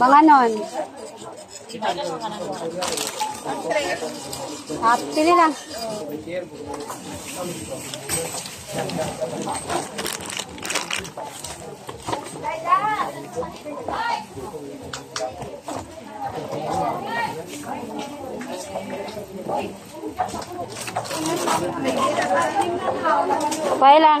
Banganon. Ah, pili lang. Pay lang.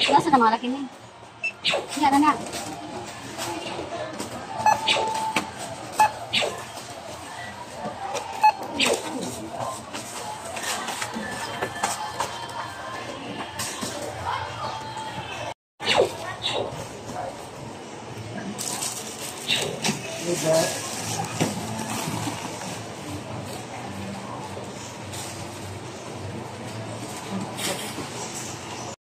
Sudah sudah malak ini. Enggak, ada